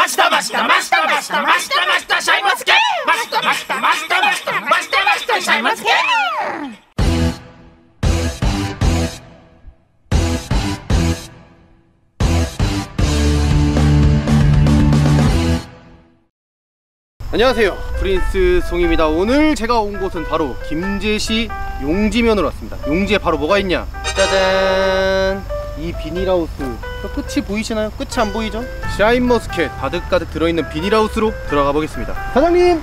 맛있다 맛있다 맛있다 맛있다 맛있다 맛있다 샤인머스켓 맛있다 맛있다 맛있다 맛있다 맛있다 맛있다 샤인머스켓 안녕하세요 프린스 송입니다 오늘 제가 온 곳은 바로 김제시 용지면으로 왔습니다 용지에 바로 뭐가 있냐 짜잔 이 비닐하우스 저 끝이 보이시나요? 끝이 안 보이죠? 샤인머스켓 가득가득 들어있는 비닐하우스로 들어가 보겠습니다 사장님!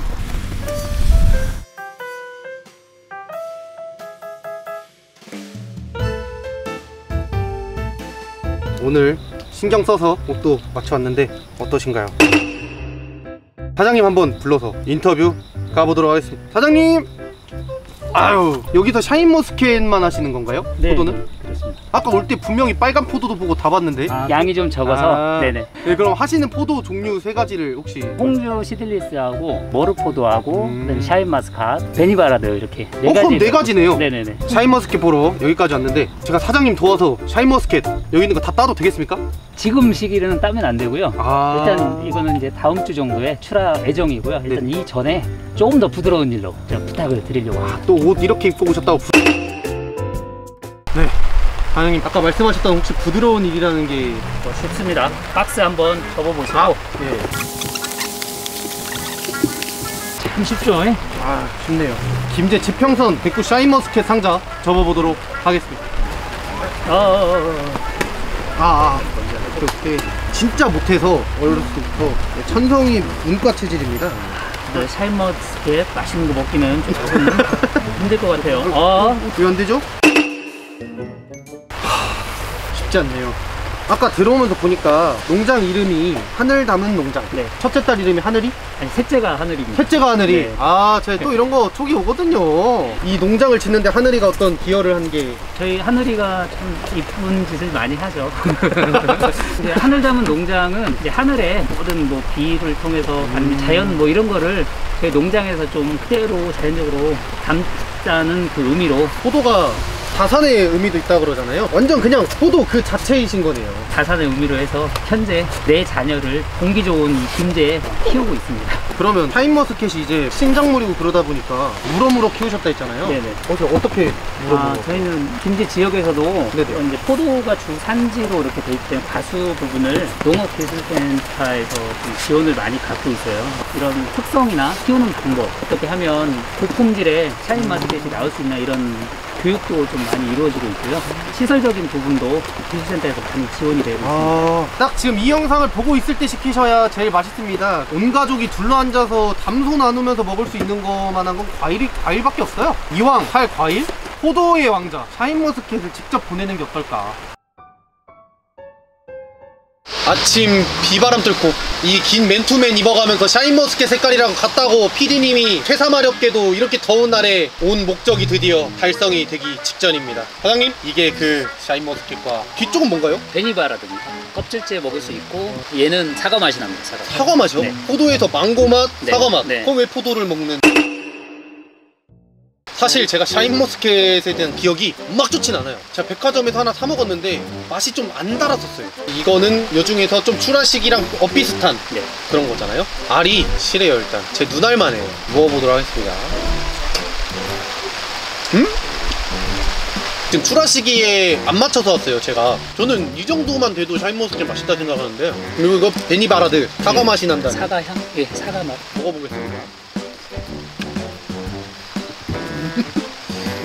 오늘 신경 써서 옷도 맞춰왔는데 어떠신가요? 사장님 한번 불러서 인터뷰 가보도록 하겠습니다 사장님! 아유 여기서 샤인머스켓만 하시는 건가요? 네, 포도는? 아까 올 때 분명히 빨간 포도도 보고 다 봤는데 아, 양이 좀 적어서 아, 네네. 네, 그럼 하시는 포도 종류 세 가지를 혹시 홍주 시들리스하고 머루포도하고 음. 샤인머스켓, 베니바라드 이렇게 네어 그럼 가지. 네 가지네요 네네네. 샤인머스켓 보러 여기까지 왔는데 제가 사장님 도와서 샤인머스켓 여기 있는 거 다 따도 되겠습니까? 지금 시기는 따면 안 되고요. 아 일단 이거는 이제 다음 주 정도에 출하 예정이고요. 일단 네. 이 전에 조금 더 부드러운 일로 좀 부탁을 드리려고 합니다. 또 옷 이렇게 입고 오셨다고 부... 네 사장님 아까 말씀하셨던 혹시 부드러운 일이라는 게 뭐 쉽습니다. 박스 한번 접어보시고 아, 예. 참 쉽죠? 예? 아 좋네요 김제 지평선 백구 샤인머스켓 상자 접어보도록 하겠습니다 어. 아, 아. 이렇게 진짜 못해서 어렸을 때부터 천성이 문과 체질입니다 그 샤인머스켓 맛있는 거 먹기는 조금 힘들 것 같아요. 어, 왜안 되죠? 쉽지 않네요. 아까 들어오면서 보니까 농장 이름이 하늘 담은 농장. 네. 첫째 딸 이름이 하늘이, 아니 셋째가 하늘입니다. 셋째가 하늘이. 네. 아, 제가 또 이런 거 촉이 오거든요. 이 농장을 짓는데 하늘이가 어떤 기여를 한 게. 저희 하늘이가 참 이쁜 짓을 많이 하죠. 이제 하늘 담은 농장은 이제 하늘에 모든 뭐 비를 통해서 아니면 자연 뭐 이런 거를 저희 농장에서 좀 그대로 자연적으로 담자는 그 의미로 포도가 다산의 의미도 있다 그러잖아요. 완전 그냥 포도 그 자체이신 거네요. 자산의 의미로 해서 현재 내 자녀를 공기 좋은 이 김제에 키우고 있습니다. 그러면 타임머스켓이 이제 신작물이고 그러다 보니까 물어물어 키우셨다 했잖아요. 네네. 어제 어떻게 물어물어? 아, 저희는 김제 지역에서도 네네. 이제 포도가 주 산지로 이렇게 돼 있기 때문에 과수 부분을 농업기술센터에서 좀 지원을 많이 갖고 있어요. 이런 특성이나 키우는 방법, 어떻게 하면 고품질의 샤인마스켓이 나올 수 있나 이런 교육도 좀 많이 이루어지고 있고요. 시설적인 부분도 기술센터에서 많이 지원이 되고 있습니다. 아, 딱 지금 이 영상을 보고 있을 때 시키셔야 제일 맛있습니다. 온 가족이 둘러앉 아서 담소 나누면서 먹을 수 있는 것만한 건 과일이 과일밖에 없어요. 이왕 할 과일, 포도의 왕자 샤인머스켓을 직접 보내는 게 어떨까? 아침 비바람 뚫고 이 긴 맨투맨 입어가면서 샤인머스켓 색깔이랑 같다고 PD님이 퇴사마렵게도 이렇게 더운 날에 온 목적이 드디어 달성이 되기 직전입니다. 사장님, 이게 그 샤인머스켓과 뒤쪽은 뭔가요? 베니바라드입니다. 껍질째 먹을 수 있고 얘는 사과 맛이 납니다. 사과. 사과 맛이요? 네. 포도에서 망고 맛, 네. 사과 맛. 네. 그럼 왜 포도를 먹는? 사실 제가 샤인머스켓에 대한 기억이 막 좋진 않아요. 제가 백화점에서 하나 사 먹었는데 맛이 좀 안 달았었어요. 이거는 요 중에서 좀 출하식이랑 엇비슷한 네. 그런 거잖아요. 알이 실해요 일단. 제 눈알만 해요. 먹어보도록 하겠습니다. 음? 지금 출하 시기에 안 맞춰서 왔어요 제가 저는 이 정도만 돼도 샤인머스켓 맛있다 생각하는데 그리고 이거 베니바라드 사과 맛이 난다는 사과 향? 예, 사과 맛. 먹어보겠습니다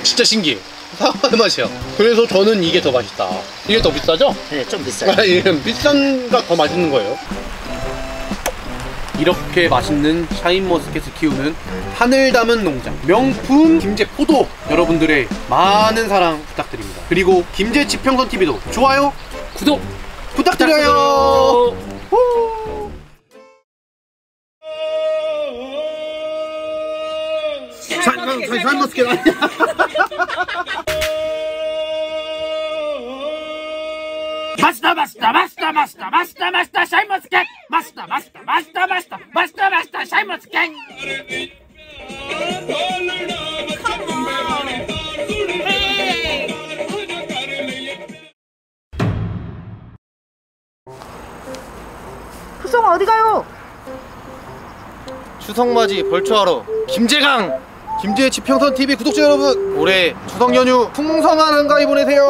진짜 신기해. 사과 맛이야 그래서 저는 이게 더 맛있다. 이게 더 비싸죠? 네, 좀 비싸요. 아, 예, 비싼가 더 맛있는 거예요. 이렇게 맛있는 샤인머스켓을 키우는 하늘 담은 농장 명품 김제 포도. 여러분들의 많은 사랑 부탁드립니다. 그리고 김제 지평선 TV도 좋아요 구독 부탁드려요. 샤인 머스켓 아니야 맛있다 맛있다 맛있다 맛있다 맛있다 맛있다 샤인머스켓 맛있다 맛있다 맛있다 맛있다 맛있다 맛있다 샤인머스켓 툭성 어디 가요? 추석맞이 벌초하러 김재강 김지혜 지평선 TV 구독자 여러분 올해 추석 연휴 풍성한 한가위 보내세요.